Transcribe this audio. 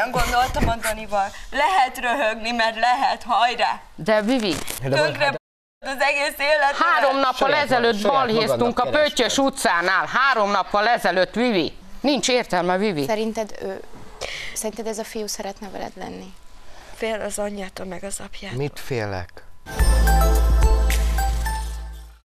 komolyan gondoltam a Danival. Lehet röhögni, mert lehet, hajrá! De Vivi, Tönkre az egész életet. három nappal Saját ezelőtt balhéztunk a Pöttyös utcánál. Három nappal ezelőtt, Vivi. Nincs értelme, Vivi. Szerinted ő, szerinted ez a fiú szeretne veled lenni? Fél az anyjától, meg az apjától. Mit félek?